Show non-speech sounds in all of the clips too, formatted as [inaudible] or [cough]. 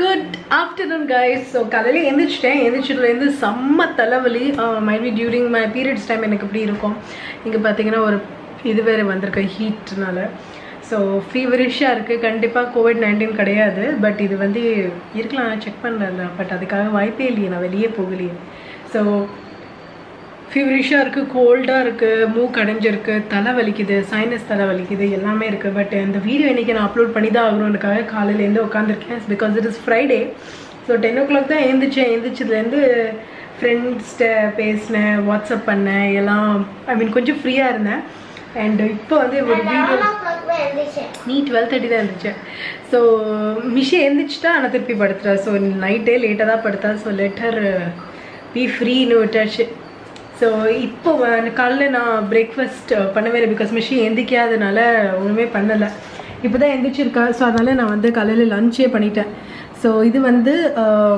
Good afternoon guys so காலையில் எழுந்திரிச்சிட்டேன் எழுந்திரிச்சதுலேருந்து செம்ம தலைவலி. Maybe during my periods time எனக்கு இப்படி இருக்கும். இங்கே பார்த்தீங்கன்னா ஒரு இது வேறு வந்திருக்கு ஹீட்னால ஸோ ஃபீவரிஷாக இருக்குது கண்டிப்பாக கோவிட் நைன்டீன் கிடையாது. பட் இது வந்து இருக்கலாம் நான் செக் பண்ணல பட் அதுக்காக வாய்ப்பே இல்லையே நான் வெளியே போகலையே. ஸோ ஃபீவரிஷாக இருக்குது கோல்டாக இருக்குது மூக்கு அடைஞ்சிருக்கு தலை வலிக்குது சைனஸ் தலை வலிக்குது எல்லாமே இருக்குது பட் இந்த வீடியோ இன்றைக்கி நான் அப்லோட் பண்ணி தான் ஆகணுன்றக்காக காலையிலேருந்து உட்காந்துருக்கேன் because it is Friday so ten o'clock தான் எழுந்திரிச்சேன். எழுந்திரிச்சதுலேருந்து ஃப்ரெண்ட்ஸ்கிட்ட பேசினேன் வாட்ஸ்அப் பண்ணேன் எல்லாம் ஐ மீன் கொஞ்சம் ஃப்ரீயாக இருந்தேன். அண்ட் இப்போ வந்து ஒரு வீடியோ நீ டுவெல் தேர்ட்டி தான் இருந்துச்சு ஸோ மிஷி எழுந்திரிச்சிட்டா ஆனால் திருப்பி படுத்துறா. ஸோ நைட்டே லேட்டாக தான் படுத்தா. ஸோ லெட்டர் பி ஃப்ரீன்னு விட்டாச்சு. ஸோ இப்போ வ- காலைல நான் பிரேக்ஃபாஸ்ட் uh, பண்ணவே இல்லை பிகாஸ் மிஷி எந்திக்காதனால ஒன்றுமே பண்ணலை. இப்போ தான் எந்திரிச்சிருக்கா. ஸோ அதனால் நான் வந்து காலையில் லஞ்சே பண்ணிட்டேன். ஸோ இது வந்து uh,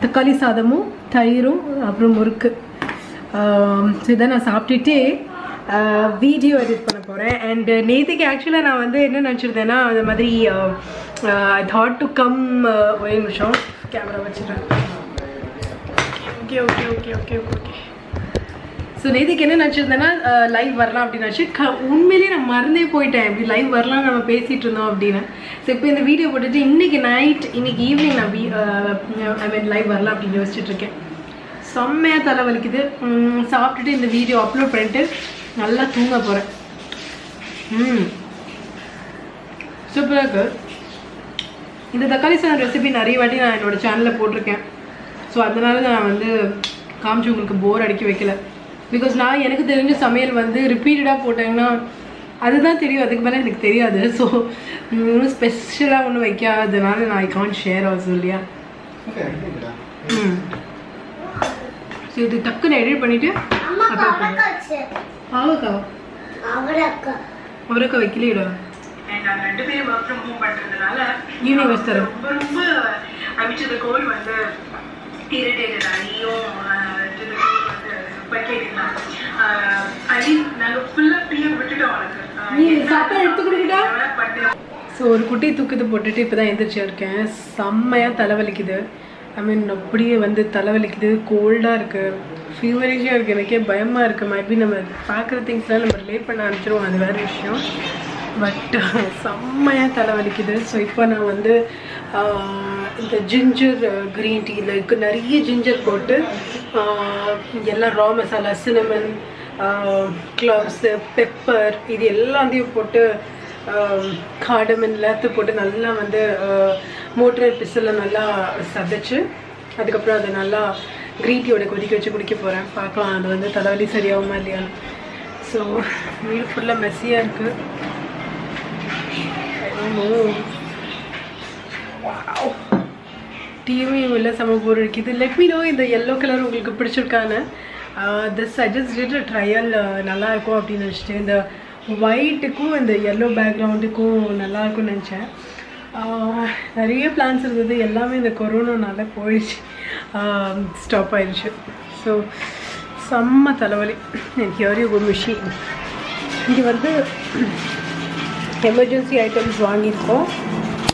தக்காளி சாதமும் தயிரும் அப்புறம் முறுக்கு. Um, ஸோ இதை நான் சாப்பிட்டுட்டே வீடியோ uh, எடிட் பண்ண போகிறேன் அண்டு நேற்றுக்கு ஆக்சுவலாக நான் வந்து என்ன நினச்சிருந்தேன்னா அந்த மாதிரி ஐ தாட் டு கம் ஒரே நிமிஷம். கேமரா வச்சுருக்கேன் okay okay okay okay okay okay so நேதிக்கு என்ன நினச்சிருந்தேன்னா லைவ் வரலாம் அப்படின்னு நினச்சி க உண்மையிலேயே நான் மறந்தே போயிட்டேன். இப்படி லைவ் வரலாம் நம்ம பேசிகிட்டு இருந்தோம் அப்படின்னு. ஸோ இப்போ இந்த வீடியோ போட்டுட்டு இன்றைக்கி நைட் இன்னைக்கு ஈவினிங் நான் வீ ஐ மீன் லைவ் வரலாம் அப்படின்னு யோசிச்சுட்டு இருக்கேன். செம்மையாக தலை வலிக்குது. சாப்பிட்டுட்டு இந்த வீடியோ அப்லோட் பண்ணிட்டு நல்லா தூங்க போகிறேன் ம். சூப்பராக இந்த தக்காளி சாதம் ரெசிபி நிறைய வாட்டி நான் என்னோடய சேனலில் போட்டிருக்கேன். ஸோ அதனால நான் வந்து காமிச்சு உங்களுக்கு போர் அடிக்க வைக்கல. பிகாஸ் நான் எனக்கு தெரிஞ்ச சமையல் வந்து ரிப்பீட்டடாக போட்டேங்கன்னா அதுதான் தெரியும். அதுக்கு மேலே எனக்கு தெரியாது. [laughs] ஸோ இன்னும் ஸ்பெஷலாக ஒன்றும் வைக்காதனால நான் ஐ கான்ட் ஷேர் ஆல்சோ இல்லையா? ம். ஸோ இது டக்குன்னு எடிட் பண்ணிவிட்டு ஆவக்கா அவருக்கு வைக்கலையிடா. நாங்கள் ரெண்டு பேரும் ஒர்க் ஃப்ரம் ஹோம் பண்ணுறதுனால ஈவினிங் வச்சு தரோம் ரொம்ப ரொம்ப அமிச்சது கோல் வந்து இரிட்டேட்டட் ஆகியும் நீ சாப்பாடு எடுத்து கொடுக்கிட்டா? ஸோ ஒரு குட்டி தூக்கத்தை போட்டுட்டு இப்போ தான் எந்திரிச்சு இருக்கேன். செம்மையாக தலைவலிக்குது. ஐ மீன் அப்படியே வந்து தலைவலிக்குது. கோல்டாக இருக்குது ஃபீவரிஷாக இருக்குது எனக்கே பயமாக இருக்குது மேபி நம்ம பார்க்குற திங்ஸ்லாம் நம்ம ரிலேட் பண்ண ஆரம்பிச்சிருவோம். அது வேறு விஷயம். பட் [laughs] செம்மையாக தலைவலிக்குது. ஸோ இப்போ நான் வந்து இந்த ஜிஞ்சர் க்ரீன் டீயில் நிறைய ஜிஞ்சர் போட்டு எல்லாம் raw masala cinnamon cloves pepper இது எல்லாத்தையும் போட்டு காடமன் எல்லாத்தையும் போட்டு நல்லா வந்து மோட்டர் பிசில் நல்லா சதைச்சு அதுக்கப்புறம் அதை நல்லா க்ரீன் டீயோட கொதிக்க வச்சு குடிக்க போகிறேன் பார்க்கலாம் அது வந்து தலைவலி சரியாகுமா இல்லையான்னு. ஸோ வீடு ஃபுல்லாக மெஸ்ஸியாக இருக்குது டிவியும் இல்லை செம போர் இருக்குது லெட் மீ நோ இந்த எல்லோ கலர் உங்களுக்கு பிடிச்சிருக்கான்னு. திஸ் சஜஸ்ட் ட்ரையல் நல்லாயிருக்கும் அப்படின்னு நினச்சிட்டு இந்த ஒயிட்டுக்கும் இந்த எல்லோ பேக்ரவுண்டுக்கும் நல்லாயிருக்கும்னு நினச்சேன். Uh, நிறைய பிளான்ஸ் இருந்தது. எல்லாமே இந்த கொரோனானால போயிடுச்சு. Um, ஸ்டாப் ஆயிடுச்சு. ஸோ செம்ம தலைவலி. ஹியர் யூ குட் மிஷின் இங்கே வந்து எமர்ஜென்சி ஐட்டம்ஸ் வாங்கியிருக்கோம்.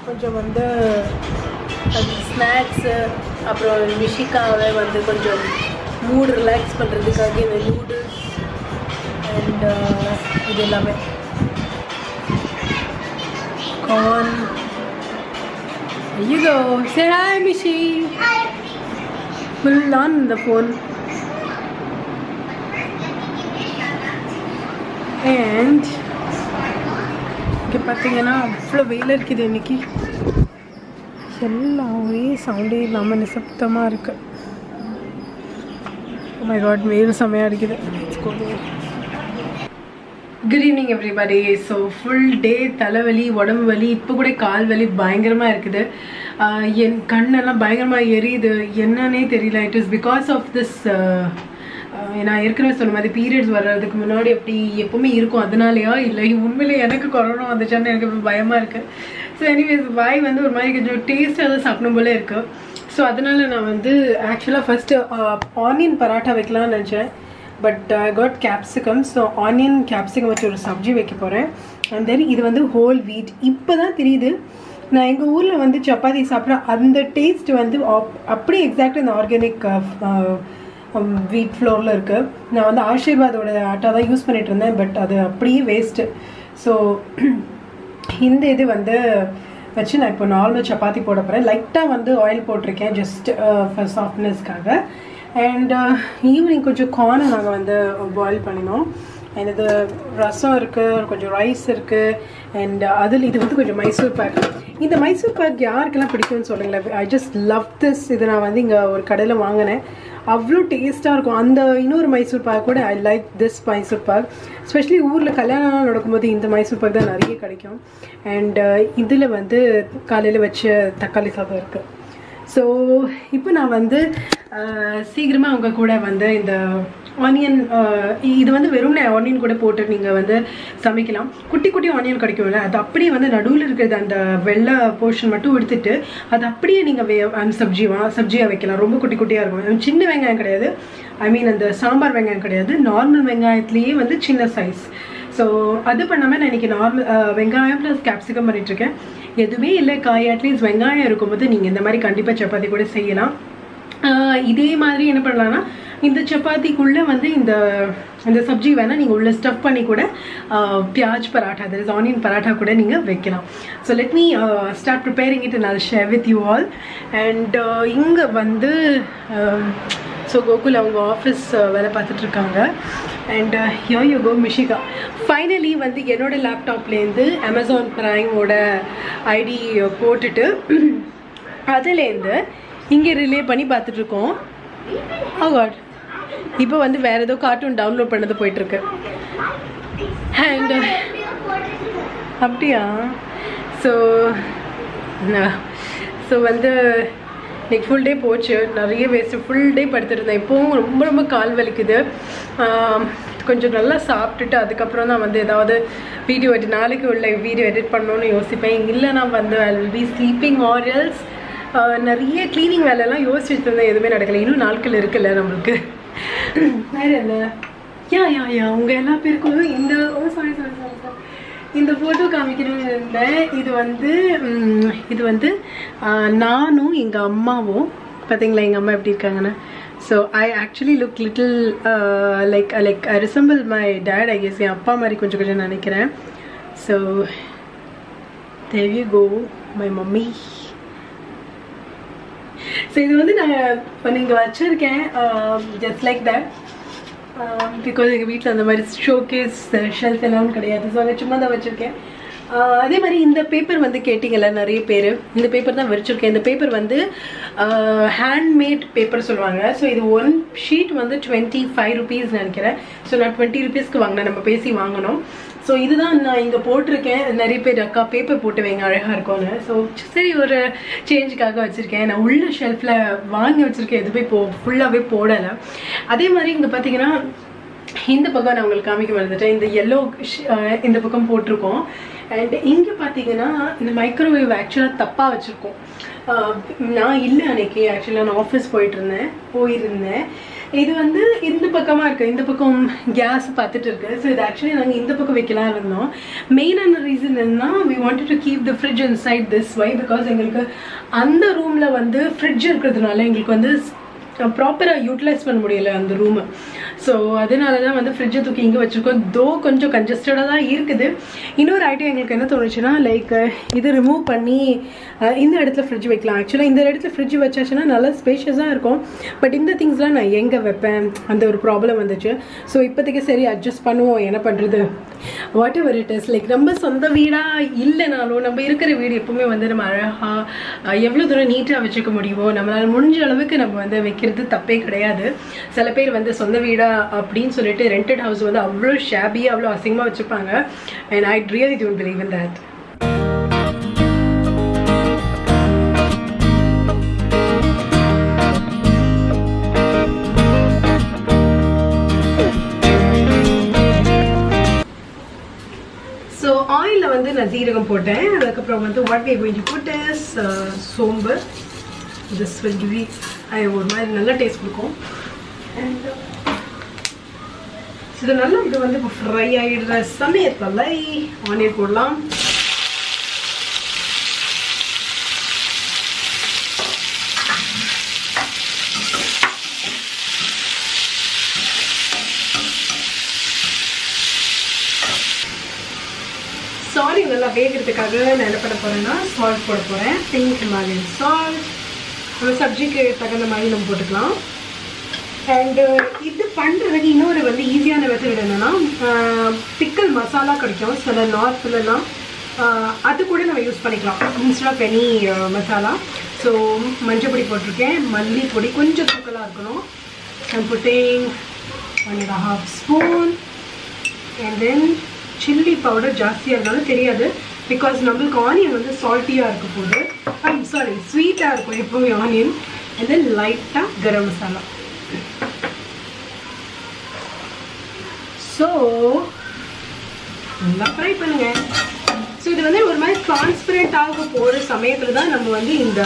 கொஞ்சம் வந்து ஸ்நாக்ஸு அப்புறம் மிஷிக்காவை வந்து கொஞ்சம் மூட் ரிலாக்ஸ் பண்ணுறதுக்காக இந்த நூடுல்ஸ் அண்ட் இது எல்லாமே. கார்ன் ஐயோ சே ஹாய் மிஷி ஃபுல் ஆன் இந்த ஃபோன் அண்ட் இங்கே பார்த்தீங்கன்னா அவ்வளோ வெயில் இருக்குது இன்னைக்கு. எல்லா ஒரே சவுண்டே இல்லாமல் நிசப்தமாக இருக்கு. Oh மை காட் வெயில் செம்மையாக இருக்குது good evening everybody so full day தலைவலி உடம்பு வலி இப்போ கூட கால் வலி பயங்கரமாக இருக்குது. என் கண்ணெல்லாம் பயங்கரமாக எரியுது. என்னன்னே தெரியல. It is because of this நான் ஏற்கனவே சொன்ன மாதிரி பீரியட்ஸ் வர்றதுக்கு முன்னாடி எப்படி எப்பவுமே இருக்கும். அதனாலயா? இல்லை. உண்மையிலே எனக்கு கொரோனா வந்துச்சான்னு எனக்கு இப்ப பயமா இருக்கு. ஸோ எனிவேஸ் வாய் வந்து ஒரு மாதிரி கொஞ்சம் டேஸ்ட்டாக தான் சாப்பிடும் போல இருக்கு. ஸோ அதனால நான் வந்து ஆக்சுவலாக ஃபஸ்ட்டு ஆனியன் பராட்டா வைக்கலாம்னு நினச்சேன். But I got capsicum so onion capsicum வச்சு ஒரு சப்ஜி வைக்க போகிறேன் அண்ட் தென் இது வந்து ஹோல் வீட் இப்போ தான் தெரியுது. நான் எங்கள் ஊரில் வந்து சப்பாத்தி சாப்பிட்ற அந்த டேஸ்ட் வந்து அப்படியே எக்ஸாக்டாக இந்த ஆர்கானிக் Um, வீட் ஃப்ளோரில் இருக்குது நான் வந்து ஆஷீர்வாதோட ஆட்டா தான் யூஸ் பண்ணிட்டு இருந்தேன் பட் அது அப்படியே வேஸ்ட்டு ஸோ [clears throat] இந்த இது வந்து வச்சு நான் இப்போ நார்மல் சப்பாத்தி போட போகிறேன் லைட்டாக வந்து ஆயில் போட்டிருக்கேன் ஜஸ்ட் ஃபார் சாஃப்ட்னஸ்க்காக அண்ட் ஈவினிங் கொஞ்சம் கார்னை நாங்கள் வந்து பாயில் பண்ணினோம். அண்ட் இது ரசம் இருக்குது கொஞ்சம் ரைஸ் இருக்குது அண்ட் அதில் இது வந்து கொஞ்சம் மைசூர் பேக். இந்த மைசூர் பேக் யாருக்கெல்லாம் பிடிக்கும்னு சொல்லுங்களேன்? ஐ ஜஸ்ட் லவ் திஸ் இது நான் வந்து இங்கே ஒரு கடையில் வாங்கினேன். அவ்வளோ டேஸ்ட்டாக இருக்கும். அந்த இன்னொரு மைசூர் பாக் கூட I like this Mysore pak. Specially ஊரில் கல்யாணம்லாம் நடக்கும்போது இந்த மைசூர் பாக் தான் நிறைய கிடைக்கும். அண்ட் uh, இதில் வந்து காலையில் வச்ச தக்காளி சாதம் இருக்குது ஸோ இப்போ நான் வந்து uh, சீக்கிரமாக அவங்க கூட வந்து இந்த ஆனியன் இது வந்து வெறும் ஆனியன் கூட போட்டு நீங்கள் வந்து சமைக்கலாம். குட்டி குட்டி ஆனியன் கிடைக்கும்ல அது அப்படியே வந்து நடுவில் இருக்கிறது அந்த வெள்ளை போர்ஷன் மட்டும் எடுத்துட்டு அது அப்படியே நீங்கள் வே அந்த சப்ஜி வா சப்ஜியாக வைக்கலாம். ரொம்ப குட்டி குட்டியாக இருக்கும். சின்ன வெங்காயம் கிடையாது. ஐ மீன் அந்த சாம்பார் வெங்காயம் கிடையாது. நார்மல் வெங்காயத்துலேயே வந்து சின்ன சைஸ் ஸோ அது பண்ணாமல் நான் இன்றைக்கி நார்மல் வெங்காயம் ப்ளஸ் கேப்சிகம் பண்ணிகிட்ருக்கேன் எதுவுமே இல்லை. காய் அட்லீஸ்ட் வெங்காயம் இருக்கும்போது நீங்கள் இந்த மாதிரி கண்டிப்பாக சப்பாத்தி கூட செய்யலாம். இதே மாதிரி என்ன பண்ணலாம்னா இந்த சப்பாத்திக்குள்ளே வந்து இந்த இந்த சப்ஜி வேணால் நீங்கள் உள்ள ஸ்டஃப் பண்ணி கூட pyaz paratha that is onion paratha கூட நீங்கள் வைக்கலாம். So let me start preparing it நல் share with you all and இங்கே வந்து ஸோ கோகுல் அவங்க ஆஃபீஸ் வேலை பார்த்துட்ருக்காங்க and yo you go Mishika. Finally வந்து என்னோட லேப்டாப்லேருந்து அமேசான் ப்ரைமோட ஐடி போட்டுட்டு அதுலேருந்து இங்கே ரிலே பண்ணி பார்த்துட்ருக்கோம் ஓ oh காட் இப்போ வந்து வேற ஏதோ கார்ட்டூன் டவுன்லோட் பண்ணது போயிட்டு இருக்கு அண்ட் அப்படியா ஸோ ஸோ வந்து இன்னைக்கு ஃபுல் டே போச்சு. நிறைய வேஸ்ட்டு ஃபுல் டே படுத்துருந்தேன். இப்போவும் ரொம்ப ரொம்ப கால் வலிக்குது. கொஞ்சம் நல்லா சாப்பிட்டுட்டு அதுக்கப்புறம் தான் வந்து ஏதாவது வீடியோ எடிட் நாளைக்கு உள்ள வீடியோ எடிட் பண்ணணும்னு யோசிப்பேன். இல்லை நான் வந்து ஐ வில் பி ஸ்லீப்பிங் ஆரியல்ஸ் நிறைய க்ளீனிங் வேலையெல்லாம் யோசிச்சுட்டு இருந்தேன். எதுவுமே நடக்கலை. இன்னும் நாட்கள் இருக்குல்ல நம்மளுக்கு. வேற என்ன யா யா யா உங்க எல்லா பேருக்கும் இந்த oh sorry sorry sorry sorry இந்த ஃபோட்டோ காமிக்கணும்னு இருந்தேன் இது வந்து இது வந்து நானும் எங்கள் அம்மாவும் பார்த்தீங்களா எங்கள் அம்மா எப்படி இருக்காங்கன்னா? So I actually look little like like I resemble my dad I guess என் அப்பா மாதிரி கொஞ்சம் கொஞ்சம் நினைக்கிறேன். So there go my mummy so இது வந்து நான் இப்போ நீங்கள் வச்சுருக்கேன் just um, like that because um, எங்கள் வீட்டில் அந்த மாதிரி ஷோகேஸ் ஷெல்ஃப் uh, எல்லாம் கிடையாது. ஸோ அதை சும்மா தான் வச்சுருக்கேன். Uh, அதே மாதிரி இந்த பேப்பர் வந்து கேட்டிங்கல்ல நிறைய பேர். இந்த பேப்பர் தான் வச்சுருக்கேன். இந்த பேப்பர் வந்து uh, ஹேண்ட்மேட் பேப்பர் சொல்லுவாங்க. ஸோ இது ஒன் ஷீட் வந்து டுவெண்ட்டி ஃபைவ் ருபீஸ் நினைக்கிறேன். ஸோ நான் டுவெண்ட்டி ருபீஸ்க்கு வாங்கினேன். நம்ம பேசி வாங்கினோம் ஸோ இதுதான் நான் இங்கே போட்டிருக்கேன். நிறைய பேர் அக்கா பேப்பர் போட்டு வைங்க அழகாக இருக்கும்னு. ஸோ சரி ஒரு சேஞ்சுக்காக வச்சுருக்கேன். நான் உள்ள ஷெல்ஃபில் வாங்கி வச்சுருக்கேன். எதுவுமே போ ஃபுல்லாகவே போடலை. அதே மாதிரி இங்கே பார்த்தீங்கன்னா இந்த பக்கம் நான் உங்களுக்கு காமிக்க மறந்துட்டேன். இந்த எல்லோ இந்த பக்கம் போட்டிருக்கோம். அண்ட் இங்கே பார்த்தீங்கன்னா இந்த மைக்ரோவேவ் ஆக்சுவலாக தப்பாக வச்சுருக்கோம். நான் இல்லை அன்னைக்கு. ஆக்சுவலாக நான் ஆஃபீஸ் போயிட்டு இருந்தேன் போயிருந்தேன். இது வந்து இந்த பக்கமாக இருக்குது இந்த பக்கம் கேஸ் பார்த்துட்டு இருக்கு. ஸோ இது ஆக்சுவலி நாங்கள் இந்த பக்கம் வைக்கலாம் இருந்தோம். மெயினான ரீசன் என்னன்னா we wanted to keep the fridge inside this why because எங்களுக்கு அந்த ரூமில் வந்து ஃப்ரிட்ஜ் இருக்கிறதுனால எங்களுக்கு வந்து ப்ராப்பராக யூட்டிலைஸ் பண்ண முடியல அந்த ரூமை ஸோ அதனால தான் வந்து ஃப்ரிட்ஜை தூக்கி இங்கே வச்சுருக்கோம். தோ கொஞ்சம் கன்ஜஸ்டடாக தான் இருக்குது. இன்னொரு ஐடியா எங்களுக்கு என்ன தோணுச்சுன்னா லைக் இது ரிமூவ் பண்ணி இந்த இடத்துல ஃப்ரிட்ஜ் வைக்கலாம். ஆக்சுவலாக இந்த இடத்துல ஃப்ரிட்ஜ் வச்சாச்சுன்னா நல்லா ஸ்பேஷியஸாக இருக்கும். பட் இந்த திங்ஸ்லாம் நான் எங்கே வைப்பேன்? அந்த ஒரு ப்ராப்ளம் வந்துச்சு. ஸோ இப்போதைக்கு சரி அட்ஜஸ்ட் பண்ணுவோம். என்ன பண்ணுறது whatever it is like நம்ம சொந்த வீடாக இல்லைனாலும் நம்ம இருக்கிற வீடு எப்பவுமே வந்து நம்ம அழகாக எவ்வளோ தூரம் நீட்டாக வச்சுக்க முடியுமோ நம்மளால் முடிஞ்ச அளவுக்கு நம்ம வந்து வைக்கிறது தப்பே கிடையாது. சில பேர் வந்து சொந்த வீடாக அப்படின்னு சொல்லிட்டு ரெண்டட் ஹவுஸ் வந்து அவ்வளோ ஷாபியாக அவ்வளோ அசிங்கமாக வச்சுருப்பாங்க. And I really don't believe in that so ஆயிலில் வந்து நான் சீரகம் போட்டேன். அதுக்கப்புறம் வந்து one we going to is சோம்பு. திஸ் வில் கிவி ஐ ஒரு மாதிரி நல்ல டேஸ்ட் கொடுக்கும். அண்ட் இது நல்லா இது வந்து இப்போ ஃப்ரை ஆகிடுற சமயத்தில் ஆனியன் போடலாம். சாரி நல்லா வேகிறதுக்காக நான் என்ன பண்ண போகிறேன்னா சால்ட் போட போகிறேன் பிங்க் மாதிரி சால்ட் நம்ம சப்ஜிக்கு தகுந்த மாதிரி நம்ம போட்டுக்கலாம். அண்டு இது பண்ணுறதுக்கு இன்னொரு வந்து ஈஸியான மெத்தட் என்னென்னா பிக்கல் மசாலா கிடைக்கும். சில நார்த்துலலாம் அது கூட நம்ம யூஸ் பண்ணிக்கலாம். Instead of any masala so மஞ்சள் பொடி போட்டிருக்கேன். மல்லி பொடி கொஞ்சம் தூக்கலாக இருக்கணும். I'm putting one and a half spoon. And then chilli powder ஜாஸ்தியாக இருந்தாலும் தெரியாது. பிகாஸ் நம்மளுக்கு ஆனியன் வந்து சால்ட்டியாக இருக்க போது ஐம் சாரி ஸ்வீட்டாக இருக்கும் எப்போவுமே ஆனியன் அண்ட் தென் லைட்டாக கரம் மசாலா ஸோ நல்லா ஃப்ரை பண்ணுங்க. ஸோ இது வந்து ஒரு மாதிரி டிரான்ஸ்பரண்ட் ஆக போகிற சமயத்தில் தான் நம்ம வந்து இந்த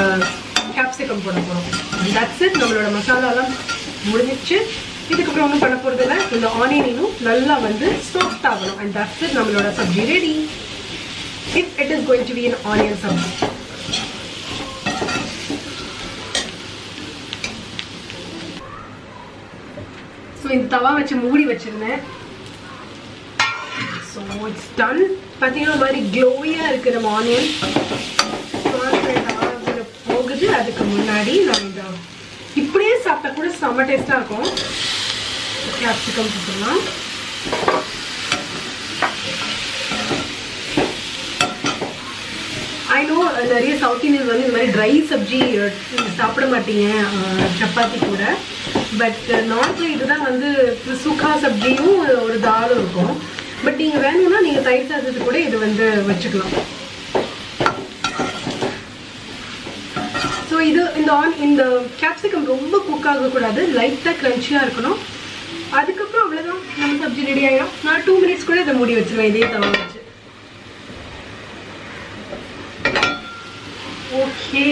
கேப்சிகம் போட போகிறோம் தட்ஸ் இட் நம்மளோட மசாலாலாம் முடிஞ்சிச்சு. இதுக்கப்புறம் ஒன்றும் பண்ண போகிறது இல்லை. இந்த ஆனியனும் நல்லா வந்து சாஃப்ட் ஆகணும். அண்ட் தட்ஸ் இட் நம்மளோட sabzi ready if it is going to be an onion sabzi. So இந்த தவா வச்சு மூடி வச்சிருந்தேன். இட்ஸ் டன் பார்த்தீங்கன்னா ஒரு மாதிரி க்ளோவியாக இருக்குது நம்ம ஆனியன் போகுது. அதுக்கு முன்னாடி நம்ம இந்த இப்படியே சாப்பிட்டா கூட செம்ம டேஸ்ட்டாக இருக்கும். கேப்சிகம் போட்டுடலாம். ஐ நோ நிறைய சவுத் இந்தியன்ஸ் வந்து இந்த மாதிரி ட்ரை சப்ஜி சாப்பிட மாட்டீங்க சப்பாத்தி கூட. பட் நார்த்தில் இதுதான் வந்து சுக்கா சப்ஜியும் ஒரு தாலும் இருக்கும். பட் நீங்கள் வேணும்னா நீங்கள் தயிர் சாதத்துக்கு கூட இது வந்து வச்சுக்கலாம். ஸோ இது இந்த ஆன் இந்த கேப்சிகம் ரொம்ப குக் ஆகக்கூடாது லைட்டாக க்ரன்ச்சியாக இருக்கணும். அதுக்கப்புறம் அவ்வளோதான் நம்ம சப்ஜி ரெடி ஆகிடும் நான் டூ மினிட்ஸ் கூட இதை மூடி வச்சிருவேன் இதே தவா வச்சு ஓகே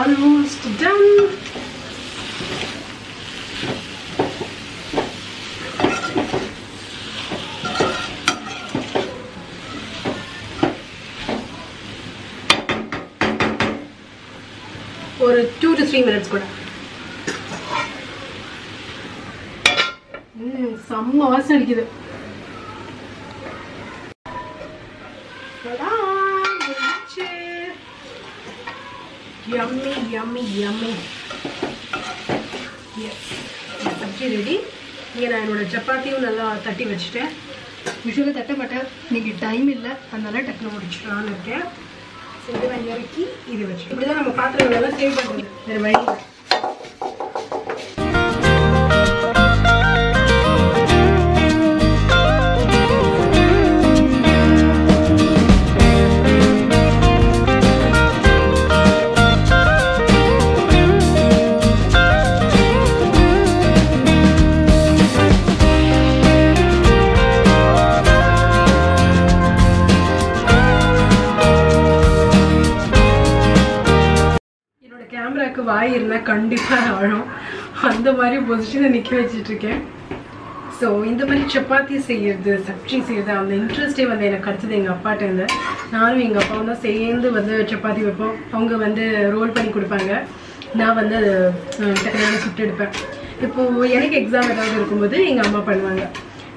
ஆல்மோஸ்ட் டன் ஒரு டூ டு த்ரீ மினிட்ஸ் கூட. செம்ம வாசம் அடிக்குது. Yummy yummy yummy yes. Sabzi ready இங்கே நான் என்னோட சப்பாத்தியும் நல்லா தட்டி வச்சுட்டேன். யூஸ்வலாக தட்ட மாட்டேன். இன்னைக்கு டைம் இல்லை. அதனால டக்குனு முடிச்சிடலான்னு இருக்கேன். ஸோ இதை நான் இது வச்சு இப்படிதான் நம்ம பாத்திரங்கள் எல்லாம் சேவ் பண்ணுறது வேறு வழி வாய் இருந்தால் கண்டிப்பாக ஆழும். அந்த மாதிரி பொசிஷனை நிற்க வச்சிட்ருக்கேன். ஸோ இந்த மாதிரி சப்பாத்தி செய்கிறது சப்ஜி செய்கிறது அந்த இன்ட்ரெஸ்டே வந்து எனக்கு கிடச்சது எங்கள் அப்பாட்டேருந்து நானும் எங்கள் அப்பாவும் தான் சேர்ந்து வந்து சப்பாத்தி வைப்போம். அவங்க வந்து ரோல் பண்ணி கொடுப்பாங்க. நான் வந்து அது டக்குனு சுட்டு எடுப்பேன். இப்போது எனக்கு எக்ஸாம் ஏதாவது இருக்கும்போது எங்கள் அம்மா பண்ணுவாங்க.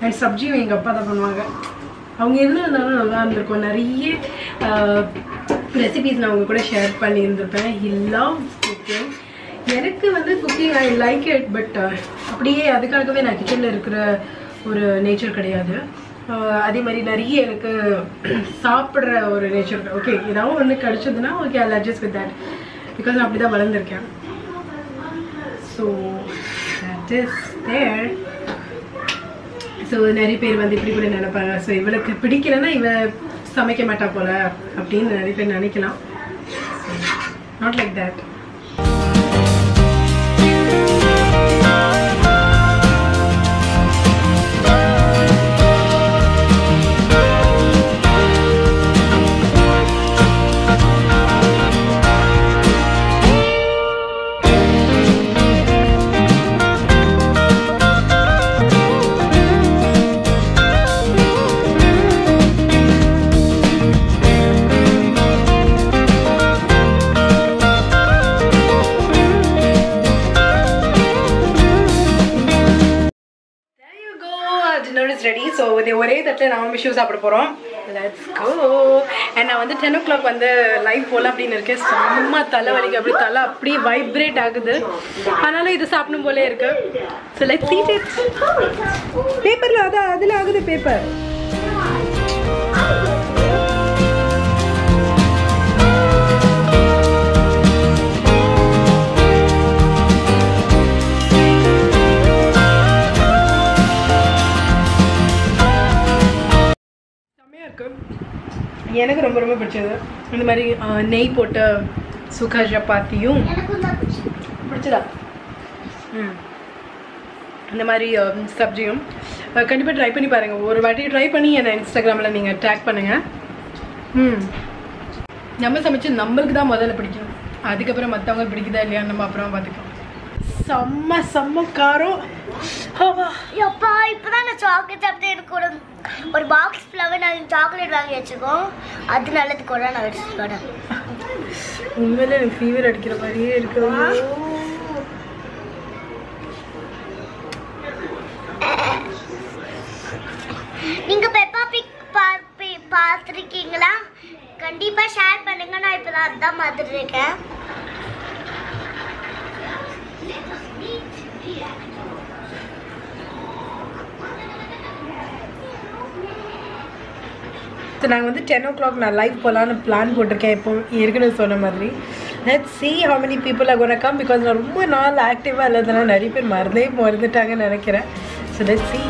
அண்ட் சப்ஜியும் எங்கள் அப்பா தான் பண்ணுவாங்க. அவங்க இருந்தாலும் நல்லா இருந்திருக்கும். நிறைய ரெசிபிஸ் நான் அவங்க கூட ஷேர் பண்ணியிருந்திருப்பேன். ஹி லவ் குக்கிங் எனக்கு வந்து cooking I like it but அப்படியே அதுக்காகவே நான் கிச்சனில் இருக்கிற ஒரு நேச்சர் கிடையாது. Uh, அதே மாதிரி நிறைய எனக்கு [clears throat] சாப்பிட்ற ஒரு நேச்சர் ஓகே ஏதாவது ஒன்று கிடச்சதுன்னா okay I adjust with that because நான் அப்படி தான் வளர்ந்துருக்கேன். So that is there so நிறைய பேர் வந்து இப்படி கூட நினைப்பாங்க. ஸோ இவளுக்கு பிடிக்கலன்னா இவ சமைக்க மாட்டா போல அப்படின்னு நிறைய பேர் நினைக்கலாம். நாட் லைக் தட் ஸோ இதே ஒரே தட்டில் நாம ஷூ சாப்பிட போகிறோம் லெட்ஸ் கோ அண்ட் நான் வந்து டென் ஓ கிளாக் வந்து லைவ் போகலாம் அப்படின்னு இருக்கேன். செம்ம தலைவலிக்கு அப்படி தலை அப்படியே வைப்ரேட் ஆகுது. அதனால இது சாப்பிடும் போலே இருக்கு. ஸோ லைக் eat பேப்பரில் அதான் அதில் ஆகுது பேப்பர் எனக்கு ரொம்ப ரொம்ப பிடிச்சது. இந்த மாதிரி நெய் போட்ட சுகா சப்பாத்தியும் பிடிச்சது. ம். இந்த மாதிரி சப்ஜியும். கண்டிப்பாக ட்ரை பண்ணி பாருங்கள் ஒரு வாட்டி ட்ரை பண்ணி என்னை இன்ஸ்டாகிராமில் நீங்கள் டேக் பண்ணுங்கள் ம். நம்ம சமைச்சு நம்மளுக்கு தான் முதல்ல பிடிக்கும். அதுக்கப்புறம் மற்றவங்க பிடிக்குதா இல்லையா நம்ம அப்புறம் பார்த்துக்கலாம் செம்ம செம்ம காரம். எப்பா இப்பதான் நான் சாக்லேட் சாப்பிட்டு எனக்கு ஒரு ஒரு பாக்ஸ் ஃபுல்லாகவே நாங்கள் சாக்லேட் வாங்கி வச்சுக்கோம் அது நல்லது கூட நான் வச்சுக்கோடேன் உண்மையில எனக்கு ஃபீவர் அடிக்கிற மாதிரியே இருக்கு. நீங்க பெப்பா பிக் பார்த்துருக்கீங்களா? கண்டிப்பா ஷேர் பண்ணுங்க. நான் இப்பதான் அதான் மாதிரி இருக்கேன். ஸோ நாங்கள் வந்து டென் ஓ கிளாக் நான் லைவ் போகலான்னு பிளான் போட்டிருக்கேன் இப்போ. ஏற்கனவே சொன்ன மாதிரி. Let see how many people are gonna come because நான் ரொம்ப நாள் ஆக்டிவாக இல்லாதனால நிறைய பேர் மறந்தே மறந்துட்டாங்கன்னு நினைக்கிறேன். So let see